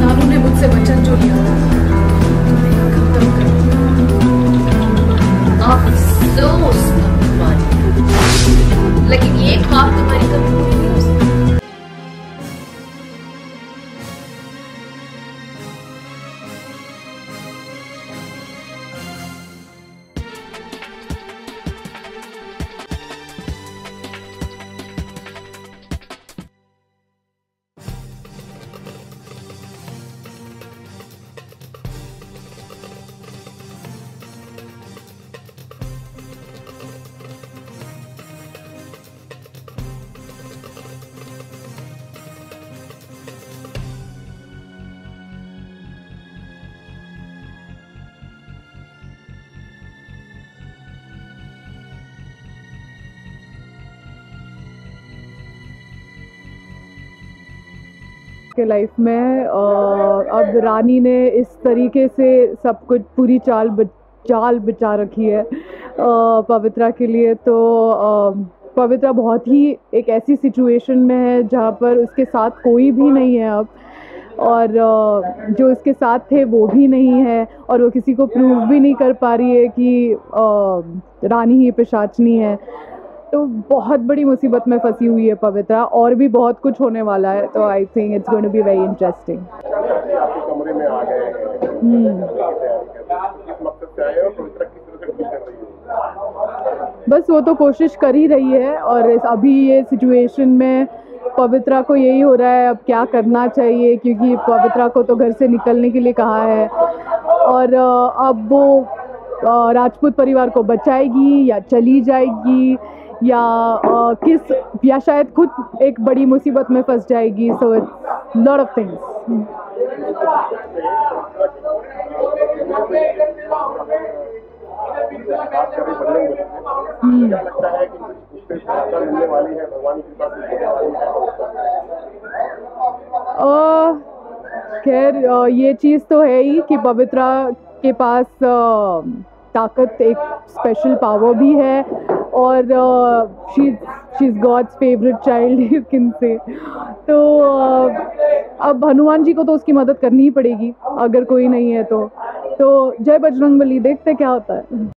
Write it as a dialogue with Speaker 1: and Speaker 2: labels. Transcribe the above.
Speaker 1: नानू ने मुझसे वचन जो लिया था। के लाइफ में अब रानी ने इस तरीके से सब कुछ, पूरी चाल चाल बचा रखी है पवित्रा के लिए। तो पवित्रा बहुत ही एक ऐसी सिचुएशन में है, जहाँ पर उसके साथ कोई भी नहीं है अब। और जो उसके साथ थे, वो भी नहीं है, और वो किसी को प्रूव भी नहीं कर पा रही है कि रानी ही पिशाचनी है। तो बहुत बड़ी मुसीबत में फंसी हुई है पवित्रा और भी बहुत कुछ होने वाला है तो I think it's going to be very interesting बस वो तो कोशिश कर ही रही है और अभी ये सिचुएशन में पवित्रा को यही हो रहा है अब क्या करना चाहिए क्योंकि पवित्रा को तो घर से निकलने के लिए कहा है। और अब वो राजपूत परिवार को बचाएगी या चली जाएगी या किस, या शायद खुद एक बड़ी मुसीबत में फंस जाएगी so it's lot of things खैर ये चीज़ तो है ही कि पवित्रा के पास ताकत एक स्पेशल पावर भी है और she she is God's favourite child you can say. तो uh, अब हनुमान जी को तो उसकी मदद करनी ही पड़ेगी अगर कोई नहीं है तो। तो जय बजरंग बली देखते क्या होता है।